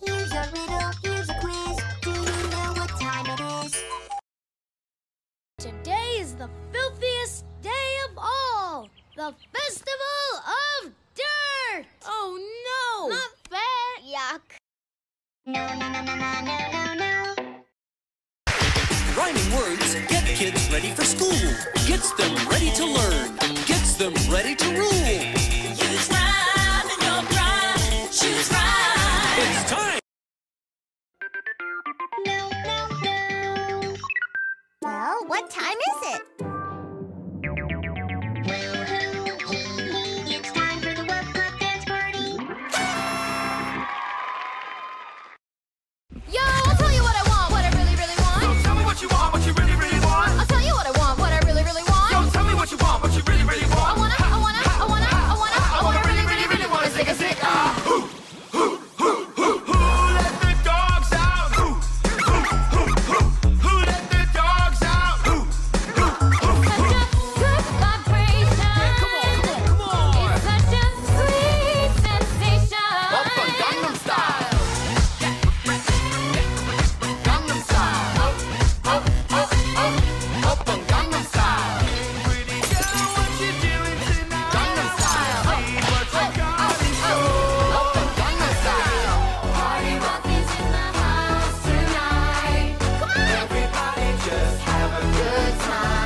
Here's a riddle, here's a quiz. Do you know what time it is? Today is the filthiest day of all the Festival of Dirt! Oh no! Not fair! Yuck. No, no, no, no, no, no, no, no. Rhyming words get kids ready for school. Gets them ready to learn. Gets them ready to rule. What time is it? good time.